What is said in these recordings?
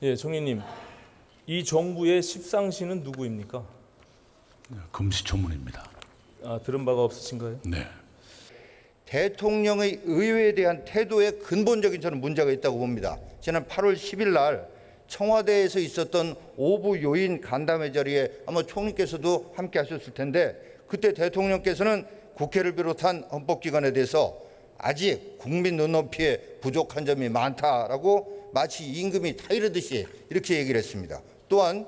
예, 총리님. 이 정부의 십상시는 누구입니까? 금시초문입니다. 아, 들은 바가 없으신가요? 네. 대통령의 의회에 대한 태도에 근본적인 저는 문제가 있다고 봅니다. 지난 8월 10일 날 청와대에서 있었던 오부 요인 간담회 자리에 아마 총리께서도 함께 하셨을 텐데 그때 대통령께서는 국회를 비롯한 헌법기관에 대해서 아직 국민 눈높이에 부족한 점이 많다라고 마치 임금이 타이르듯이 이렇게 얘기를 했습니다. 또한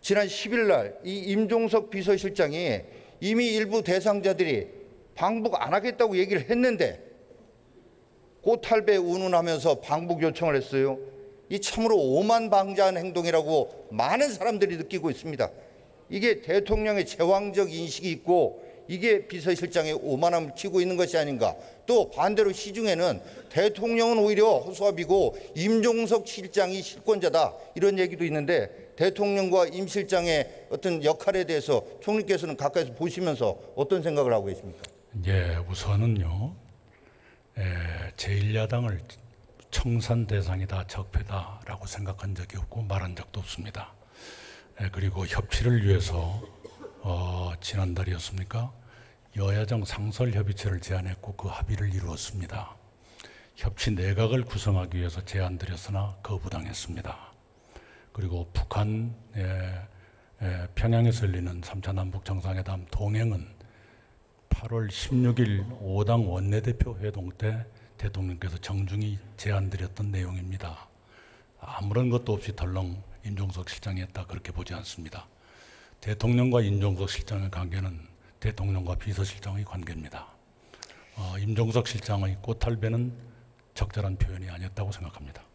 지난 10일 날 이 임종석 비서실장이 이미 일부 대상자들이 방북 안 하겠다고 얘기를 했는데 꽃할배 운운하면서 방북 요청을 했어요. 이 참으로 오만 방자한 행동이라고 많은 사람들이 느끼고 있습니다. 이게 대통령의 제왕적 인식이 있고 이게 비서실장의 오만함을 치고 있는 것이 아닌가. 또 반대로 시중에는 대통령은 오히려 허수아비고 임종석 실장이 실권자다 이런 얘기도 있는데 대통령과 임 실장의 어떤 역할에 대해서 총리께서는 가까이서 보시면서 어떤 생각을 하고 계십니까? 예, 우선은요. 에, 제1야당을 청산 대상이다, 적폐다라고 생각한 적이 없고 말한 적도 없습니다. 에, 그리고 협치를 위해서 어, 지난달이었습니까? 여야정 상설협의체를 제안했고 그 합의를 이루었습니다. 협치 내각을 구성하기 위해서 제안드렸으나 거부당했습니다. 그리고 북한 에, 에, 평양에서 열리는 3차 남북 정상회담 동행은 8월 16일 5당 원내대표 회동 때 대통령께서 정중히 제안드렸던 내용입니다. 아무런 것도 없이 덜렁 임종석 실장이 했다 그렇게 보지 않습니다. 대통령과 임종석 실장의 관계는 대통령과 비서실장의 관계입니다. 어, 임종석 실장의 꽃할배는 적절한 표현이 아니었다고 생각합니다.